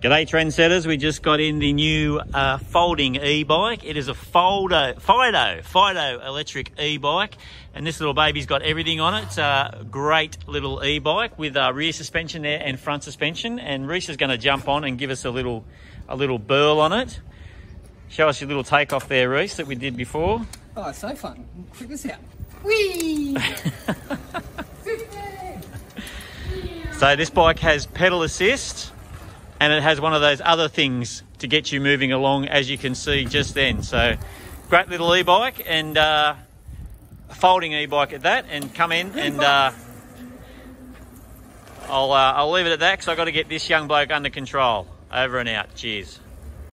G'day trendsetters, we just got in the new uh, folding e-bike. It is a Foldo, Fiido, Fiido electric e-bike and this little baby's got everything on it. It's a great little e-bike with uh, rear suspension there and front suspension and Reese is going to jump on and give us a little, a little burl on it. Show us your little takeoff there Reese that we did before. Oh, it's so fun. Check this out. Whee! so this bike has pedal assist and it has one of those other things to get you moving along as you can see just then. So great little e-bike and uh, folding e-bike at that and come in and uh, I'll, uh, I'll leave it at that because I've got to get this young bloke under control. Over and out. Cheers